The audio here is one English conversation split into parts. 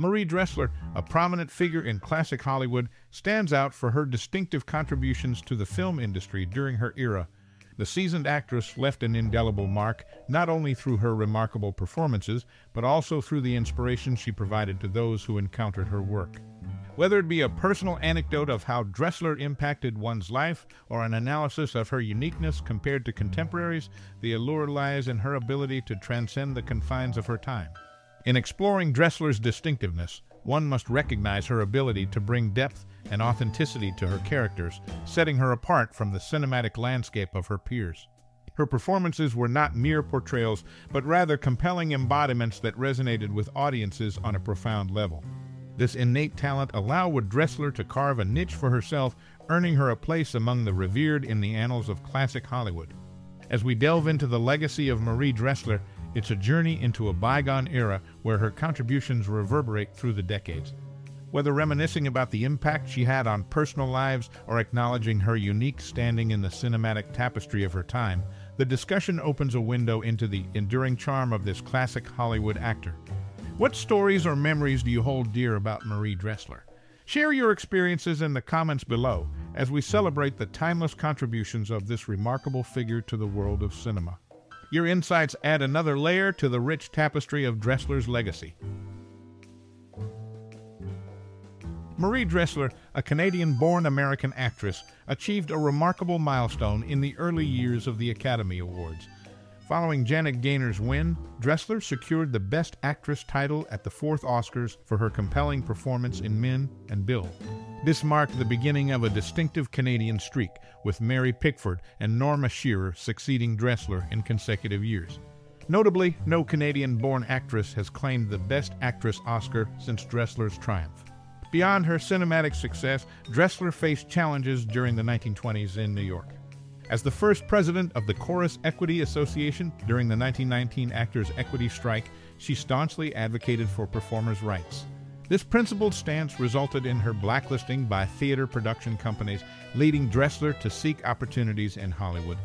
Marie Dressler, a prominent figure in classic Hollywood, stands out for her distinctive contributions to the film industry during her era. The seasoned actress left an indelible mark not only through her remarkable performances, but also through the inspiration she provided to those who encountered her work. Whether it be a personal anecdote of how Dressler impacted one's life or an analysis of her uniqueness compared to contemporaries, the allure lies in her ability to transcend the confines of her time. In exploring Dressler's distinctiveness, one must recognize her ability to bring depth and authenticity to her characters, setting her apart from the cinematic landscape of her peers. Her performances were not mere portrayals, but rather compelling embodiments that resonated with audiences on a profound level. This innate talent allowed Dressler to carve a niche for herself, earning her a place among the revered in the annals of classic Hollywood. As we delve into the legacy of Marie Dressler, it's a journey into a bygone era where her contributions reverberate through the decades. Whether reminiscing about the impact she had on personal lives or acknowledging her unique standing in the cinematic tapestry of her time, the discussion opens a window into the enduring charm of this classic Hollywood actor. What stories or memories do you hold dear about Marie Dressler? Share your experiences in the comments below as we celebrate the timeless contributions of this remarkable figure to the world of cinema. Your insights add another layer to the rich tapestry of Dressler's legacy. Marie Dressler, a Canadian-born American actress, achieved a remarkable milestone in the early years of the Academy Awards. Following Janet Gaynor's win, Dressler secured the Best Actress title at the fourth Oscars for her compelling performance in Min and Bill. This marked the beginning of a distinctive Canadian streak, with Mary Pickford and Norma Shearer succeeding Dressler in consecutive years. Notably, no Canadian-born actress has claimed the Best Actress Oscar since Dressler's triumph. Beyond her cinematic success, Dressler faced challenges during the 1920s in New York. As the first president of the Chorus Equity Association during the 1919 Actors Equity Strike, she staunchly advocated for performers' rights. This principled stance resulted in her blacklisting by theater production companies, leading Dressler to seek opportunities in Hollywood.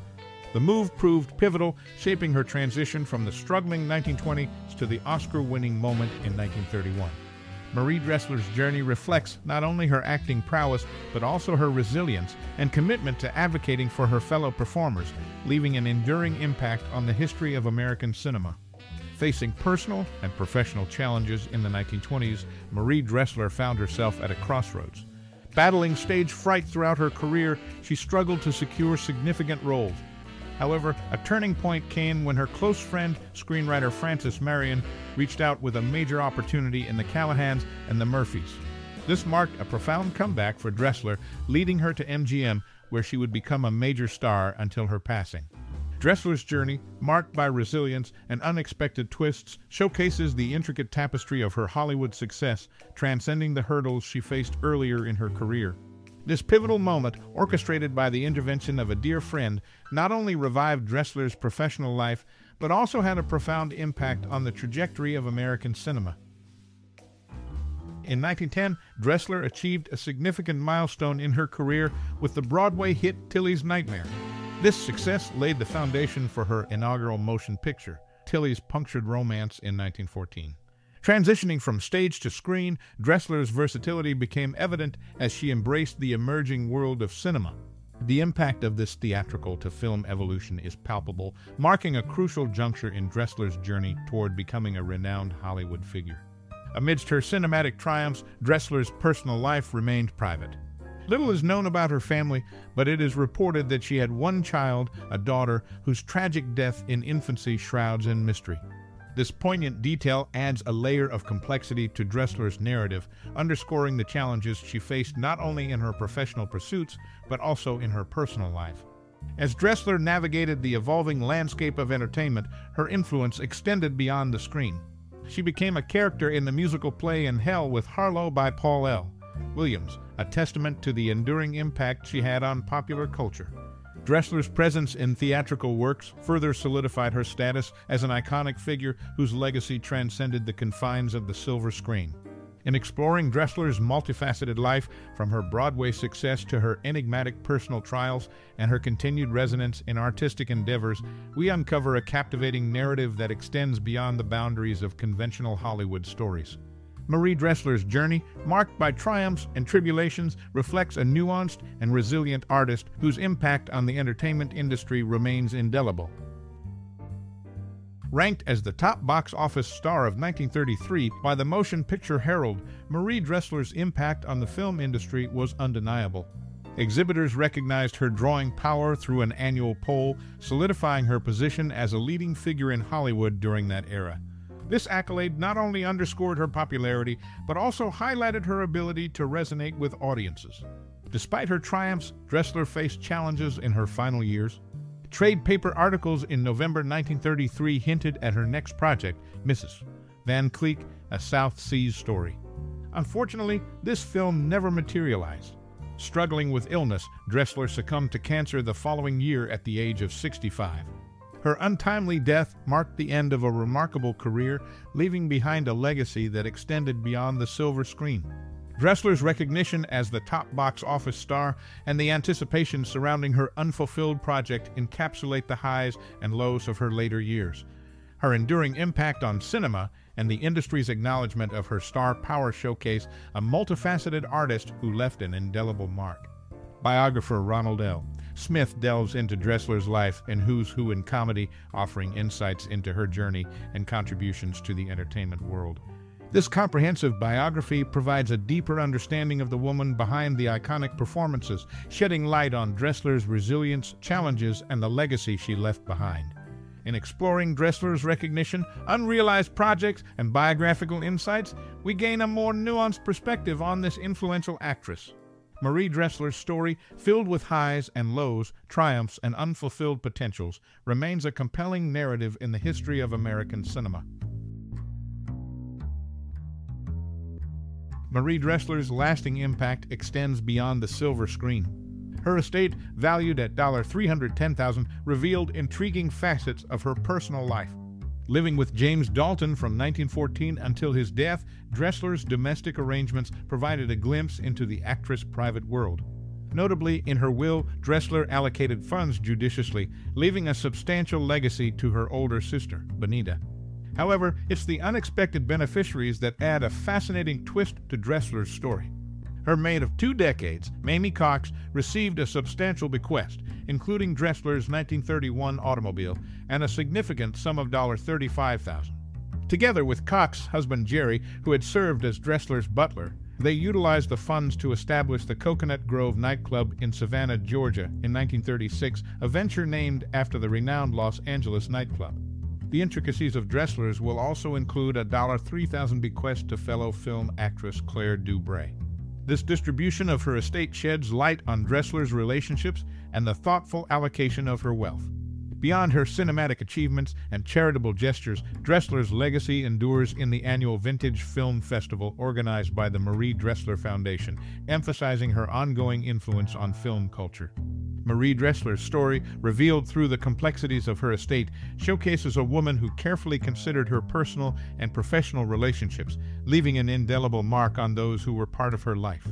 The move proved pivotal, shaping her transition from the struggling 1920s to the Oscar-winning moment in 1931. Marie Dressler's journey reflects not only her acting prowess, but also her resilience and commitment to advocating for her fellow performers, leaving an enduring impact on the history of American cinema. Facing personal and professional challenges in the 1920s, Marie Dressler found herself at a crossroads. Battling stage fright throughout her career, she struggled to secure significant roles, However, a turning point came when her close friend, screenwriter Frances Marion, reached out with a major opportunity in the Callahans and the Murphys. This marked a profound comeback for Dressler, leading her to MGM, where she would become a major star until her passing. Dressler's journey, marked by resilience and unexpected twists, showcases the intricate tapestry of her Hollywood success, transcending the hurdles she faced earlier in her career. This pivotal moment, orchestrated by the intervention of a dear friend, not only revived Dressler's professional life, but also had a profound impact on the trajectory of American cinema. In 1910, Dressler achieved a significant milestone in her career with the Broadway hit Tilly's Nightmare. This success laid the foundation for her inaugural motion picture, Tilly's Punctured Romance in 1914. Transitioning from stage to screen, Dressler's versatility became evident as she embraced the emerging world of cinema. The impact of this theatrical to film evolution is palpable, marking a crucial juncture in Dressler's journey toward becoming a renowned Hollywood figure. Amidst her cinematic triumphs, Dressler's personal life remained private. Little is known about her family, but it is reported that she had one child, a daughter, whose tragic death in infancy shrouds in mystery. This poignant detail adds a layer of complexity to Dressler's narrative, underscoring the challenges she faced not only in her professional pursuits, but also in her personal life. As Dressler navigated the evolving landscape of entertainment, her influence extended beyond the screen. She became a character in the musical play In Hell with Harlow by Paul L. Williams, a testament to the enduring impact she had on popular culture. Dressler's presence in theatrical works further solidified her status as an iconic figure whose legacy transcended the confines of the silver screen. In exploring Dressler's multifaceted life, from her Broadway success to her enigmatic personal trials and her continued resonance in artistic endeavors, we uncover a captivating narrative that extends beyond the boundaries of conventional Hollywood stories. Marie Dressler's journey, marked by triumphs and tribulations, reflects a nuanced and resilient artist whose impact on the entertainment industry remains indelible. Ranked as the top box office star of 1933 by the Motion Picture Herald, Marie Dressler's impact on the film industry was undeniable. Exhibitors recognized her drawing power through an annual poll, solidifying her position as a leading figure in Hollywood during that era. This accolade not only underscored her popularity, but also highlighted her ability to resonate with audiences. Despite her triumphs, Dressler faced challenges in her final years. Trade paper articles in November 1933 hinted at her next project, Mrs. Van Cleek, A South Seas Story. Unfortunately, this film never materialized. Struggling with illness, Dressler succumbed to cancer the following year at the age of 65. Her untimely death marked the end of a remarkable career, leaving behind a legacy that extended beyond the silver screen. Dressler's recognition as the top box office star and the anticipation surrounding her unfulfilled project encapsulate the highs and lows of her later years. Her enduring impact on cinema and the industry's acknowledgement of her star power showcase a multifaceted artist who left an indelible mark. Biographer Ronald L. Smith delves into Dressler's life and Who's Who in Comedy, offering insights into her journey and contributions to the entertainment world. This comprehensive biography provides a deeper understanding of the woman behind the iconic performances, shedding light on Dressler's resilience, challenges, and the legacy she left behind. In exploring Dressler's recognition, unrealized projects, and biographical insights, we gain a more nuanced perspective on this influential actress. Marie Dressler's story, filled with highs and lows, triumphs, and unfulfilled potentials, remains a compelling narrative in the history of American cinema. Marie Dressler's lasting impact extends beyond the silver screen. Her estate, valued at $310,000, revealed intriguing facets of her personal life. Living with James Dalton from 1914 until his death, Dressler's domestic arrangements provided a glimpse into the actress' private world. Notably, in her will, Dressler allocated funds judiciously, leaving a substantial legacy to her older sister, Benita. However, it's the unexpected beneficiaries that add a fascinating twist to Dressler's story. Her maid of two decades, Mamie Cox, received a substantial bequest, including Dressler's 1931 automobile and a significant sum of $35,000. Together with Cox's husband Jerry, who had served as Dressler's butler, they utilized the funds to establish the Cocoanut Grove nightclub in Savannah, Georgia in 1936, a venture named after the renowned Los Angeles nightclub. The intricacies of Dressler's will also include a $3,000 bequest to fellow film actress Claire Du Brey. This distribution of her estate sheds light on Dressler's relationships and the thoughtful allocation of her wealth. Beyond her cinematic achievements and charitable gestures, Dressler's legacy endures in the annual Vintage Film Festival organized by the Marie Dressler Foundation, emphasizing her ongoing influence on film culture. Marie Dressler's story, revealed through the complexities of her estate, showcases a woman who carefully considered her personal and professional relationships, leaving an indelible mark on those who were part of her life.